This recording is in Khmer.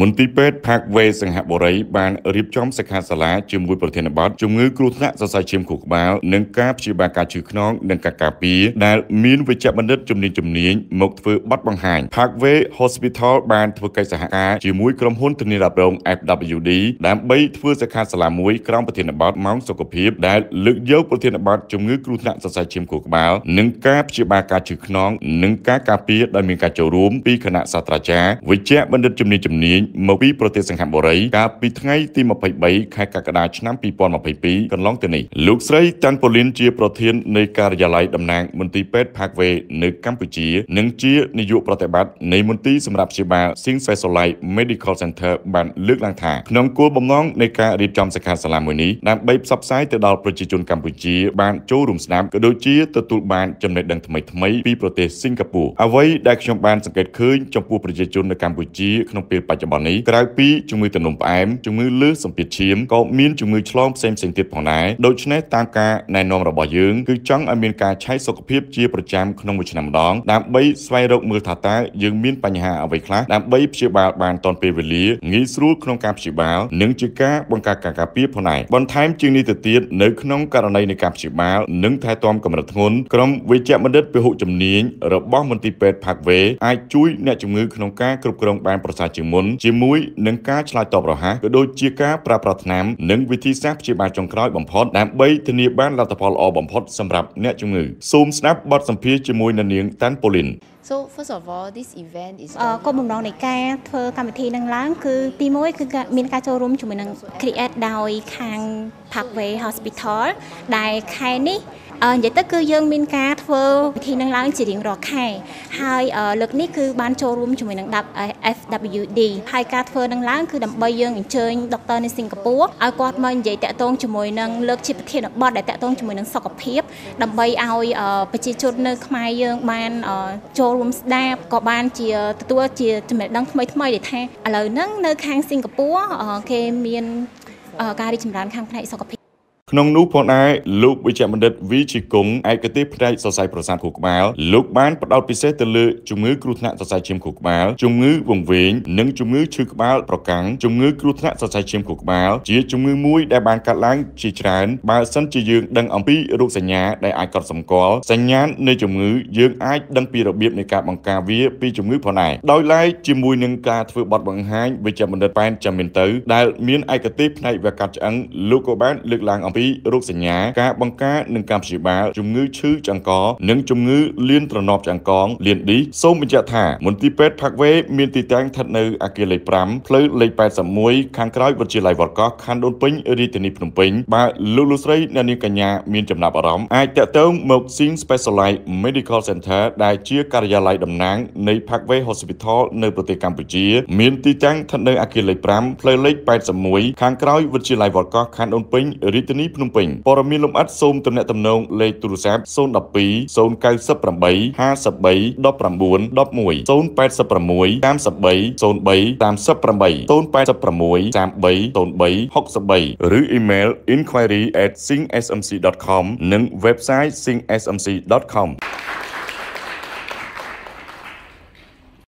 មន្ទីរពេទ្យផាកវេសង្ហបុរីបានរៀបចំសិក្ខាសាលាជាមួយប្រធានបទជំងឺគ្រោះថ្នាក់សរសៃឈាមខួរក្បាលនិងការព្យាបាលការឈឺខ្នងនិងការការពារដែលមានវិជ្ជបណ្ឌិតជំនាញជំនាញមកធ្វើបទបង្ហាញ Parkway Hospital បានធ្វើកិច្ចសហការជាមួយក្រុមហ៊ុនធានារ៉ាប់រង FWD ដើម្បីធ្វើសិក្ខាសាលាមួយក្រោមប្រធានបទម៉ោងសុខភាពដែលលើកយកប្រធានបទជំងឺគ្រោះថ្នាក់សរសៃឈាមខួរក្បាលនិងការព្យាបាលការឈឺខ្នងនិងការការពារដោយមានការចូលរួមពីគណៈសាស្ត្រាចារ្យវិជ្ជបណ្ឌិតជំនាញជំនាញមកពីប្រទេសសិង្ហបុរីកាលពីថ្ងៃទី23ខែកក្កដាឆ្នាំ2022កន្លងទៅនេះលោកស្រីតាន់ប៉ូលីនជាប្រធាននៃការិយាល័យតំណាងមន្ទីរពេទ្យផាកវេនៅកម្ពុជានិងជានាយកប្រតិបត្តិនៃមន្ទីរសម្រាប់ព្យាបាល Sing Sasolai Medical Center បានលើកឡើងថាក្នុងគោលបំណងនៃការរៀបចំសិក្ខាសាលាមួយនេះដើម្បីផ្សព្វផ្សាយទៅដល់ប្រជាជនកម្ពុជាបានចូលរួមស្ដាប់ក៏ដូចជាទទួលបានចំណេះដឹងថ្មីៗពីប្រទេសសិង្ហបុរីអ្វីដែលខ្ញុំបានសង្កេតឃើញចំពោះប្រជាជននៅកម្ពុជាក្នុងពេលបច្ចុប្បន្ននេះក្រៅពីជំងឺទឹកនោមផ្អែមជំងឺលើសសម្ពាធឈាមក៏មានជំងឺឆ្លងផ្សេងផ្សេងទៀតផងដែរដូច្នេះតាមការណែនាំរបស់យើងគឺចង់ឲ្យមានការឆែកសុខភាពជាប្រចាំក្នុងមួយឆ្នាំម្ដងដើម្បីស្វែងរកមើលថាតើយើងមានបញ្ហាអ្វីខ្លះដើម្បីព្យាបាលបានទាន់ពេលវេលាងាយស្រួលក្នុងការព្យាបាលនិងជាការបង្ការការការពារផងដែរបន្ថែមជាងនេះទៅទៀតនៅក្នុងករណីនៃការព្យាបាលនិងថែទាំកម្រិតធ្ងន់ក្រុមវិជ្ជបណ្ឌិតពហុជំនាញរបស់មន្ទីរពេទ្យផាកវេអាចជួយអ្នកជំងឺក្នុងការគ្រប់គ្រងបានប្រសើរជាងមុនជាមួយនឹងការឆ្លើយតបរហ័សក៏ដូចជាការប្រើប្រាស់ថ្នាំនិងវិធីសាស្ត្រព្យាបាលចុងក្រោយបំផុតដើម្បីធានាបានលទ្ធផលល្អបំផុតសម្រាប់អ្នកជំងឺសូមស្ដាប់បទសម្ភាសន៍ជាមួយនាងតាន់ប៉ូលីន So first of all this event is គោលបំណងនៃការធ្វើកម្មវិធីនឹងឡើងគឺទី1គឺមានការចូលរួមជាមួយនឹង create ដោយខាង Parkway Hospital ដែលខែនេះនិយាយទៅគឺយើងមានការធ្វើពិធីនឹងឡើងជារៀងរាល់ខែហើយលើកនេះគឺបានចូលរួមជាមួយនឹង FWD ហើយការធ្វើនឹងឡើងគឺដើម្បីយើងអញ្ជើញដុកទ័រនៅសិង្ហបុរីឲ្យគាត់មកនិយាយតាក់ទងជាមួយនឹងលើកជាប្រធានបទដែលតាក់ទងជាមួយនឹងសុខភាពដើម្បីឲ្យប្រជាជននៅខ្មែរយើងបានចូលរួមស្ដាប់ក៏បានជាទទួលជាចំណេះដឹងថ្មីថ្មីដែលថាឥឡូវហ្នឹងនៅខាងសិង្ហបុរីគេមានការរីកចម្រើនខាងផ្នែកសុខភាព ក្នុងនោះផងដែរលោកវិជ្ជបណ្ឌិតវីជីគង់ឯកទេសផ្នែកសរសៃប្រសាទខួរក្បាលលោកបានផ្ដោតពិសេសទៅលើជំងឺគ្រោះថ្នាក់សរសៃឈាមខួរក្បាលជំងឺវង្វេងនិងជំងឺឈឺក្បាលប្រកាំងជំងឺគ្រោះថ្នាក់សរសៃឈាមខួរក្បាលជាជំងឺមួយដែលបានកើតឡើងជាច្រើនបើសិនជាយើងដឹងអំពីរោគសញ្ញាដែលអាចកត់សម្គាល់សញ្ញាណនៃជំងឺយើងអាចដឹងពីរបៀបនៃការបង្ការវាពីជំងឺផងដែរដោយឡែកជាមួយនឹងការធ្វើបទបង្ហាញវិជ្ជបណ្ឌិតប៉ែនចាំមានទៅដែលមានឯកទេសផ្នែកវះកាត់ឆ្អឹងលោកក៏បានលើកឡើងអំពីរោគសញ្ញា ការបង្ការនិងការព្យាបាលជំងឺឈឺឆ្អឹងកនិងជំងឺលៀនត្រណប់ឆ្អឹងកងលៀនឌីសូមបញ្ជាក់ថាមន្ទីរពេទ្យផាក់វេមានទីតាំងស្ថិតនៅអគារលេខ5ផ្លូវលេខ81ខាងក្រោយវិទ្យាល័យវត្តកោះខណ្ឌដូនពេញរាជធានីភ្នំពេញបើលោកលោកស្រីអ្នកនាងកញ្ញាមានចំណាប់អារម្មណ៍អាចតាក់ទងមក Sing Specialized Medical Center ដែលជាការិយាល័យតំណាងនៃ Parkway Hospital នៅប្រទេសកម្ពុជា មានទីតាំងស្ថិតនៅអគារលេខ5ផ្លូវលេខ81ខាងក្រោយវិទ្យាល័យវត្តកោះខណ្ឌដូនពេញរាជធានីភ្នំពេញព័ត៌មានលម្អិតសូមទំនាក់ទំនងលេខទូរស័ព្ទ012 098 53 19 11 086 33 03 38 086 33 03 63ឬ email inquiry@singsmc.com និង website singsmc.com